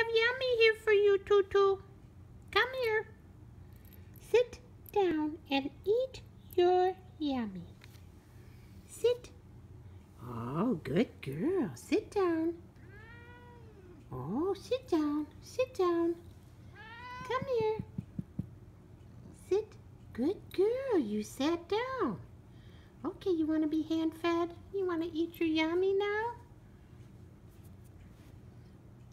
have yummy here for you, Tutu. Come here. Sit down and eat your yummy. Sit. Oh, good girl. Sit down. Oh, sit down. Sit down. Come here. Sit. Good girl. You sat down. Okay, you want to be hand fed? You want to eat your yummy now?